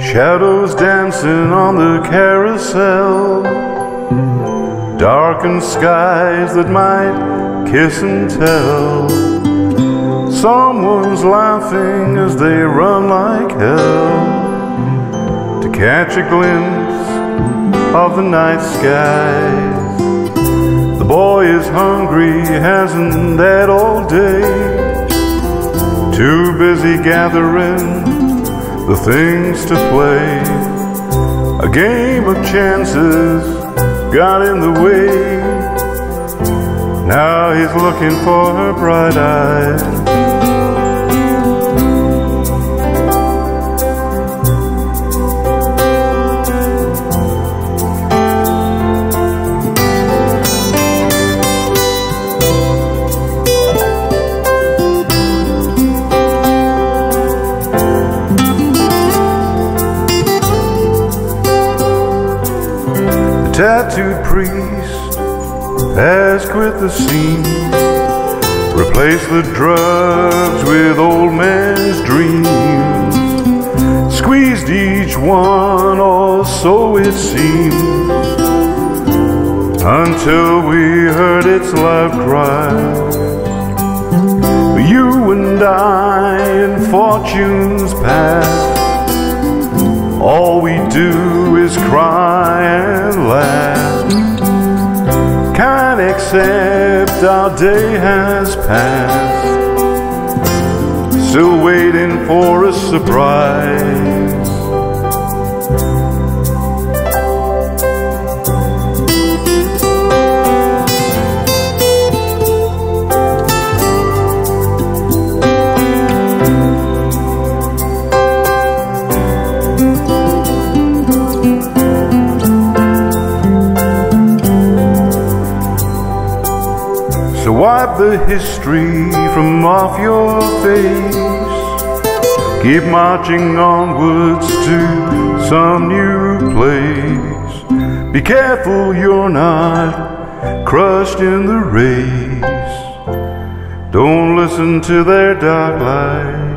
Shadows dancing on the carousel, darkened skies that might kiss and tell. Someone's laughing as they run like hell to catch a glimpse of the night skies. Boy is hungry, hasn't had all day, too busy gathering the things to play. A game of chances got in the way. Now he's looking for her bright eyes. Tattooed priest has quit the scene. Replace the drugs with old man's dreams. Squeezed each one, or so it seemed, until we heard its loud cry. You and I in fortune's path. all we do is cry and laugh. Can't accept our day has passed. Still waiting for a surprise. Wipe the history from off your face. Keep marching onwards to some new place. Be careful you're not crushed in the race. Don't listen to their dark lies.